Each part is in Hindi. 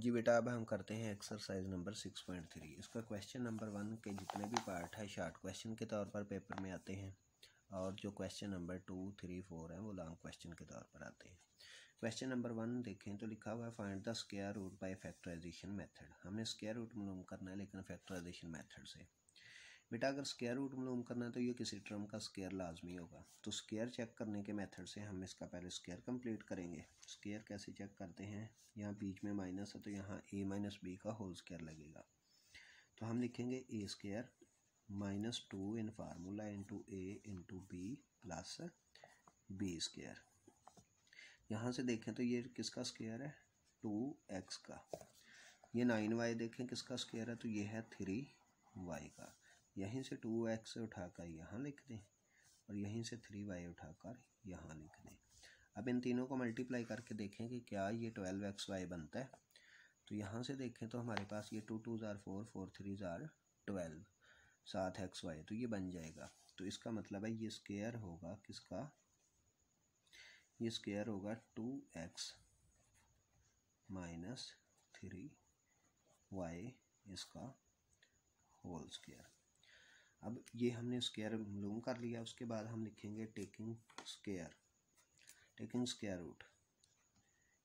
जी बेटा, अब हम करते हैं exercise number six point three इसका क्वेश्चन नंबर वन के जितने भी पार्ट है शार्ट क्वेश्चन के तौर पर पेपर में आते हैं और जो question number two three four हैं, वो लॉन्ग क्वेश्चन के तौर पर आते हैं। क्वेश्चन नंबर वन देखें तो लिखा हुआ है find the square root by factorization method हमने स्केयर रूट मालूम करना है, लेकिन फैक्ट्राइजेशन मैथड से। बेटा, अगर स्केयर रूट मालूम करना है तो ये किसी टर्म का स्केयर लाजमी होगा। तो स्केयर चेक करने के मेथड से हम इसका पहले स्केयर कंप्लीट करेंगे। स्केयर कैसे चेक करते हैं? यहाँ बीच में माइनस है तो यहाँ ए माइनस बी का होल स्केयर लगेगा। तो हम लिखेंगे a square minus two in formula into a into b plus b square यहाँ से देखें तो ये किसका स्केयर है? टू एक्स का। ये नाइन वाई देखें किसका स्केयर है? तो ये है थ्री वाई का। यहीं से टू एक्स उठाकर यहाँ लिख दें और यहीं से थ्री वाई उठाकर यहाँ लिख दें। अब इन तीनों को मल्टीप्लाई करके देखें कि क्या ये ट्वेल्व एक्स वाई बनता है। तो यहाँ से देखें तो हमारे पास ये टू टू ज़ार फोर फोर थ्री ज़ार ट्वेल्व सात एक्स वाई तो ये बन जाएगा। तो इसका मतलब है ये स्केयर होगा किसका? ये स्केयर होगा two x minus three y इसका होल स्केयर अब ये हमने स्केयर मालूम कर लिया, उसके बाद हम लिखेंगे taking square taking square root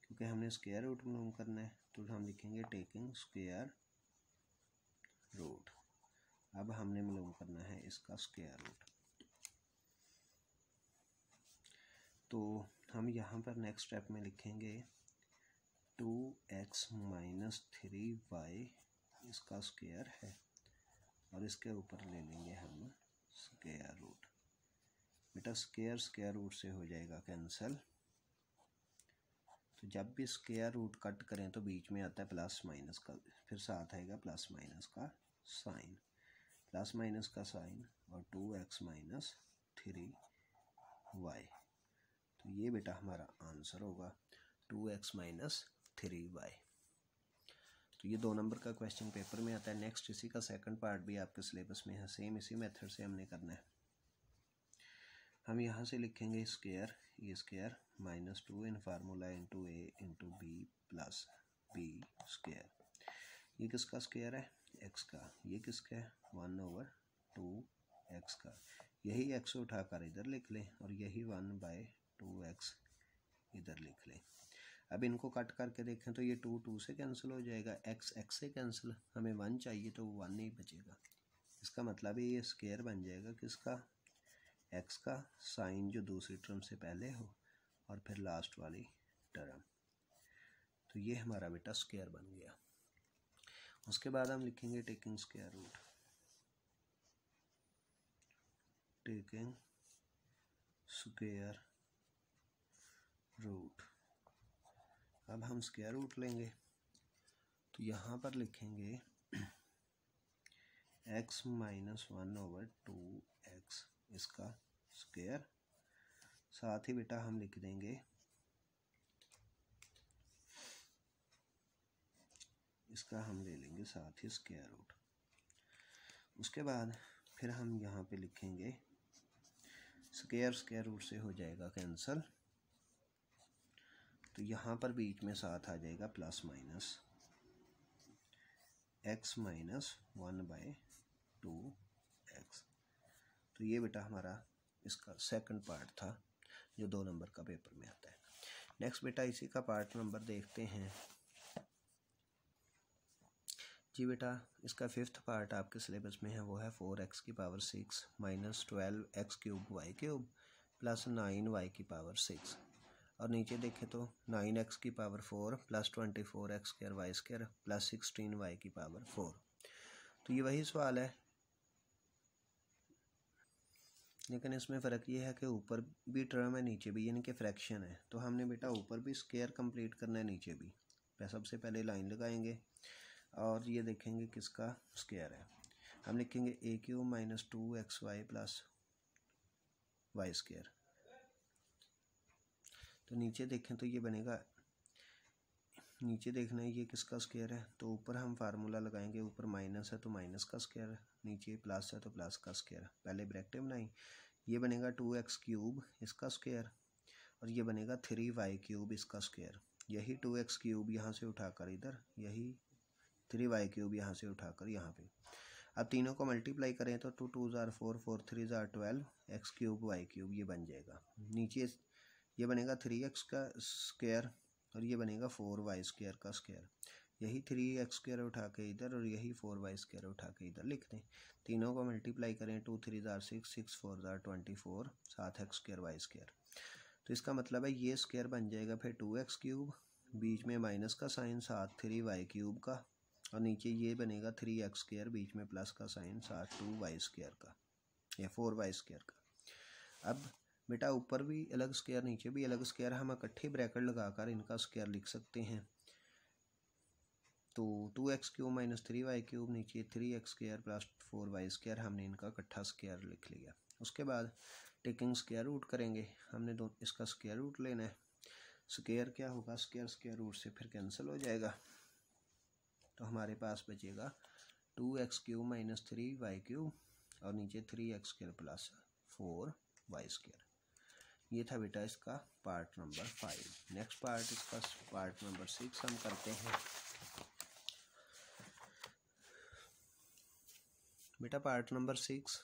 क्योंकि हमने स्केयर रूट मालूम करना है तो हम लिखेंगे टेकिंग स्केयर रूट अब हमने मालूम करना है इसका स्केयर रूट तो हम यहाँ पर नेक्स्ट स्टेप में लिखेंगे two x minus three y इसका स्केयर है. और इसके ऊपर ले लेंगे हम स्केयर रूट बेटा स्केयर स्केयर रूट से हो जाएगा कैंसिल तो जब भी स्केयर रूट कट करें तो बीच में आता है प्लस माइनस का, फिर साथ आएगा प्लस माइनस का साइन प्लस माइनस का साइन और two x minus three y तो ये बेटा हमारा आंसर होगा two x minus three y तो ये दो नंबर का क्वेश्चन पेपर में आता है। नेक्स्ट इसी का सेकंड पार्ट भी आपके सिलेबस में है। सेम इसी मेथड से हमने करना है। हम यहाँ से लिखेंगे स्केयर ये square minus two in formula into a into b plus b square ये किसका स्केयर है? एक्स का। ये किसका है? वन ओवर टू एक्स का। यही एक्स उठाकर इधर लिख लें और यही वन बाय टू एक्स इधर लिख लें। अब इनको कट करके देखें तो ये टू टू से कैंसिल हो जाएगा एक्स एक्स से कैंसिल हमें वन चाहिए तो वो वन नहीं बचेगा। इसका मतलब है ये स्केयर बन जाएगा किसका? एक्स का, साइन जो दूसरी टर्म से पहले हो और फिर लास्ट वाली टर्म तो ये हमारा बेटा स्केयर बन गया। उसके बाद हम लिखेंगे taking square root taking square root अब हम स्क्वायर रूट लेंगे। तो यहाँ पर लिखेंगे x minus one over two x इसका स्क्वायर साथ ही बेटा हम लिख देंगे इसका हम ले लेंगे साथ ही स्क्वायर रूट उसके बाद फिर हम यहाँ पे लिखेंगे स्क्वायर स्क्वायर रूट से हो जाएगा कैंसल तो यहाँ पर बीच में साथ आ जाएगा plus minus x minus one by two x तो ये बेटा हमारा इसका सेकंड पार्ट था, जो दो नंबर का पेपर में आता है। नेक्स्ट बेटा इसी का पार्ट नंबर देखते हैं। जी बेटा, इसका फिफ्थ पार्ट आपके सिलेबस में है, वो है फोर एक्स की power six minus twelve x cube y cube plus nine y की पावर सिक्स और नीचे देखें तो नाइन एक्स की power four plus twenty four x square y square plus sixteen y की पावर फोर तो ये वही सवाल है। लेकिन इसमें फ़र्क ये है कि ऊपर भी टर्म है, नीचे भी, यानी कि फ्रैक्शन है। तो हमने बेटा ऊपर भी स्केयर कंप्लीट करना है, नीचे भी। सबसे पहले लाइन लगाएँगे और ये देखेंगे किसका स्केयर है। हम लिखेंगे a cube minus two x y plus y square तो नीचे देखें तो ये बनेगा। नीचे देखना है ये किसका स्केयर है? तो ऊपर हम फार्मूला लगाएँगे, ऊपर माइनस है तो माइनस का स्केयर नीचे प्लस है तो प्लस का स्केयर पहले ब्रैकेट बनाई। ये बनेगा टू एक्स क्यूब इसका स्केयर और ये बनेगा थ्री वाई क्यूब इसका स्केयर यही टू एक्स क्यूब यहाँ से उठाकर इधर, यही थ्री वाई क्यूब यहाँ से उठाकर यहाँ पे। अब तीनों को मल्टीप्लाई करें तो टू टू ज़ार फोर फोर थ्री ज़ार twelve x cube y cube ये बन जाएगा। नीचे ये बनेगा थ्री एक्स का स्क्वायर और ये बनेगा फोर वाई स्क्वायर का स्क्वायर यही थ्री एक्स स्क्वायर उठा के इधर और यही फोर वाई स्क्वायर उठा के इधर लिख दें। तीनों को मल्टीप्लाई करें टू थ्री ज़ार सिक्स सिक्स फोर ज़ार ट्वेंटी फोर सात एक्स स्क्वायर वाई स्क्वायर तो इसका मतलब है ये स्क्वायर बन जाएगा फिर टू एक्स क्यूब बीच में माइनस का साइन सात थ्री वाई क्यूब का और नीचे ये बनेगा थ्री एक्स स्क्र बीच में प्लस का साइन सात टू वाई स्क्र का या फोर वाई स्क्र का। अब बेटा, ऊपर भी अलग स्क्र नीचे भी अलग स्क्र हम इकट्ठे ब्रैकेट लगाकर इनका स्क्र लिख सकते हैं। तो two x cube minus three y cube नीचे three x square plus four y square हमने इनका इकट्ठा स्क्र लिख लिया। उसके बाद टेकिंग स्क्र रूट करेंगे। हमने दो, इसका स्क्र रूट लेना है। स्क्र क्या होगा? स्क्र स्क्र रूट से फिर कैंसिल हो जाएगा। तो हमारे पास बचेगा two x cube minus three y cube और नीचे three x square plus four y square ये था बेटा इसका part number five next part इसका पार्ट नंबर सिक्स हम करते हैं। बेटा पार्ट नंबर सिक्स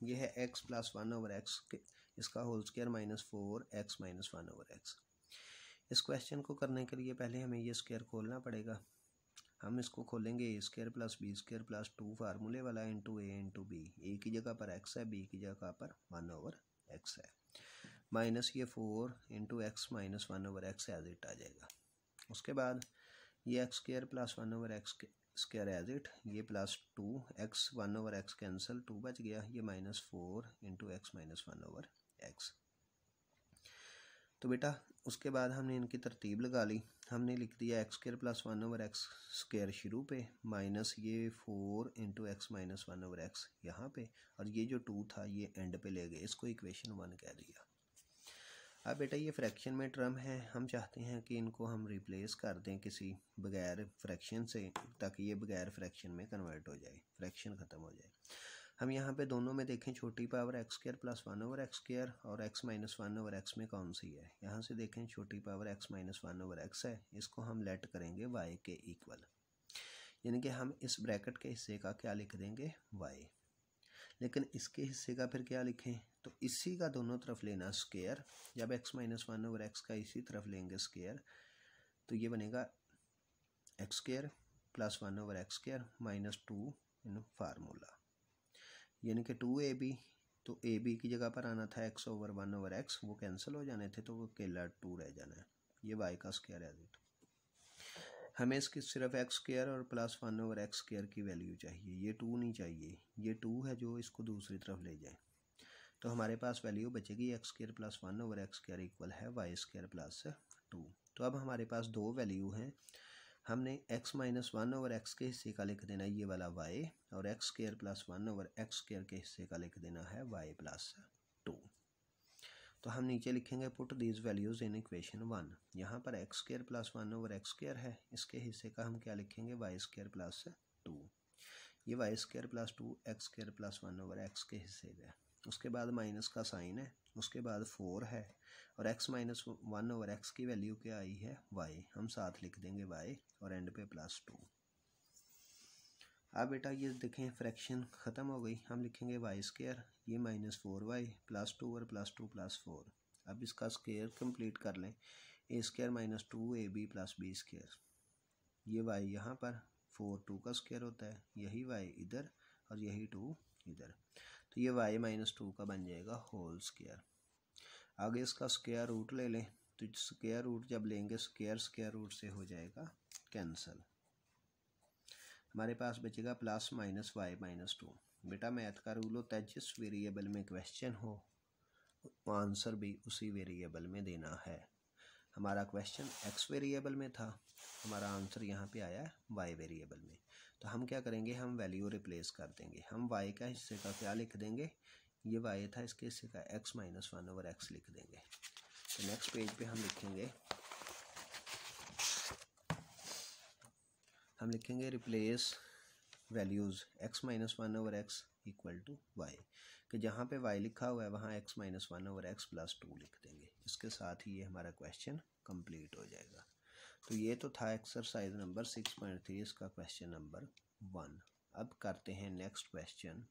ये है x plus one over x इसका whole square minus four x minus one over x इस क्वेश्चन को करने के लिए पहले हमें ये स्क्वायर खोलना पड़ेगा। हम इसको खोलेंगे a square plus b square plus two फार्मूले वाला into a into b a की जगह पर एक्स है बी की जगह पर वन ओवर एक्स है। माइनस ये four into x minus one over x as it आ जाएगा। उसके बाद ये x square plus one over x square as it, ये plus two x one over x cancel, two बच गया, ये minus four into x minus one over x. तो बेटा, उसके बाद हमने इनकी तरतीब लगा ली। हमने लिख दिया x square plus one over x square शुरू पे, माइनस ये four into x minus one over x यहाँ पे, और ये जो टू था, ये एंड पे ले गए। इसको इक्वेशन वन कह दिया। अब बेटा ये फ्रैक्शन में टर्म है, हम चाहते हैं कि इनको हम रिप्लेस कर दें किसी बगैर फ्रैक्शन से, ताकि ये बगैर फ्रैक्शन में कन्वर्ट हो जाए फ्रैक्शन ख़त्म हो जाए। हम यहाँ पे दोनों में देखें, छोटी power x square plus one over x square और x minus one over x में कौन सी है? यहाँ से देखें, छोटी power x minus one over x है, इसको हम लेट करेंगे वाई के इक्वल यानी कि हम इस ब्रैकेट के हिस्से का क्या लिख देंगे? वाई लेकिन इसके हिस्से का फिर क्या लिखें? तो इसी का दोनों तरफ़ लेना स्केयर जब x minus one over x का इसी तरफ़ लेंगे स्केयर तो ये बनेगा x square plus one over x square minus two in formula यानी कि टू ए बी तो ए बी की जगह पर आना था x over one over x वो कैंसिल हो जाने थे तो वो अकेला टू रह जाना है। ये वाई का स्केयर है तो। हमें इसकी सिर्फ़ एक्स स्क्वायर और plus one over x square की वैल्यू चाहिए। ये टू नहीं चाहिए। ये टू है जो इसको दूसरी तरफ़ ले जाए। तो हमारे पास वैल्यू बचेगी x square plus one over x square equal है वाई स्क्र प्लस टू तो अब हमारे पास दो वैल्यू हैं। हमने x minus one over x के हिस्से का लिख देना ये वाला y, और x square plus one over x square के हिस्से का लिख देना है, y प्लस टू तो हम नीचे लिखेंगे put these values in equation one यहाँ पर x square plus one over x square है। इसके हिस्से का हम क्या लिखेंगे? वाई स्केयर प्लस टू ये y square plus two x square plus one over x के हिस्से का उसके बाद माइनस का साइन है। उसके बाद फोर है। और x minus one over x की वैल्यू क्या आई है? वाई हम साथ लिख देंगे वाई और एंड पे प्लस टू अब बेटा, ये देखें फ्रैक्शन ख़त्म हो गई। हम लिखेंगे वाई स्केयर ये minus four y plus two और प्लस टू प्लस फोर अब इसका स्केयर कंप्लीट कर लें। A square minus two a b plus b square ये वाई यहाँ पर फोर टू का स्केयर होता है। यही वाई इधर और यही टू इधर। तो ये वाई माइनस टू का बन जाएगा होल स्केयर आगे इसका स्क्वायर रूट ले लें। तो स्केयर रूट जब लेंगे स्केयर स्केयर रूट से हो जाएगा कैंसल हमारे पास बचेगा plus minus y minus two. बेटा मैथ का रूल होता है जिस वेरिएबल में क्वेश्चन हो, आंसर भी उसी वेरिएबल में देना है। हमारा क्वेश्चन एक्स वेरिएबल में था, हमारा आंसर यहाँ पे आया है वाई वेरिएबल में। तो हम क्या करेंगे, हम वैल्यू रिप्लेस कर देंगे। हम वाई का हिस्से का क्या लिख देंगे? ये वाई था, इसके हिस्से का x minus one over x लिख देंगे। तो नेक्स्ट पेज पे हम लिखेंगे हम लिखेंगे replace values x minus one over x equal to y कि जहाँ पे वाई लिखा हुआ है, वहाँ x minus one over x plus two लिख देंगे। इसके साथ ही ये हमारा क्वेश्चन कंप्लीट हो जाएगा। तो ये तो था exercise number six point three इसका क्वेश्चन नंबर वन अब करते हैं नेक्स्ट क्वेश्चन